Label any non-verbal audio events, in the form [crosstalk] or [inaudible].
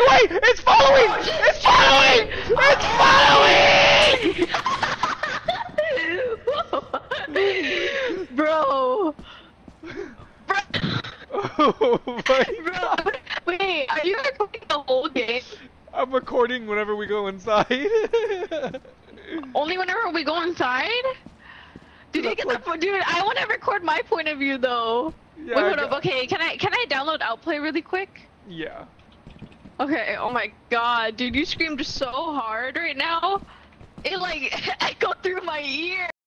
way! It's following! It's following! It's following! Bro. Bro. Oh my Bro. god. Wait, are you recording the whole game? I'm recording whenever we go inside. Only whenever we go inside? Did you get like- the dude? I want to record my point of view though. Yeah, Wait, hold up. Okay, can I can I download Outplay really quick? Yeah. Okay. Oh my god, dude, you screamed so hard right now. It like [laughs] ear.